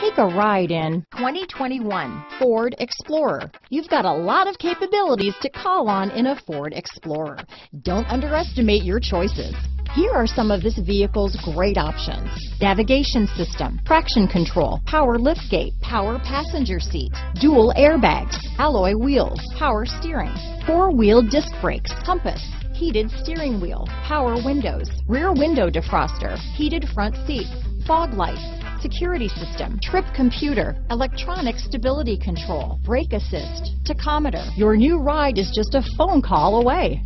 Take a ride in 2021 Ford Explorer. You've got a lot of capabilities to call on in a Ford Explorer. Don't underestimate your choices. Here are some of this vehicle's great options. Navigation system, traction control, power liftgate, power passenger seat, dual airbags, alloy wheels, power steering, four-wheel disc brakes, compass, heated steering wheel, power windows, rear window defroster, heated front seats, fog lights, security system, trip computer, electronic stability control, brake assist, tachometer. Your new ride is just a phone call away.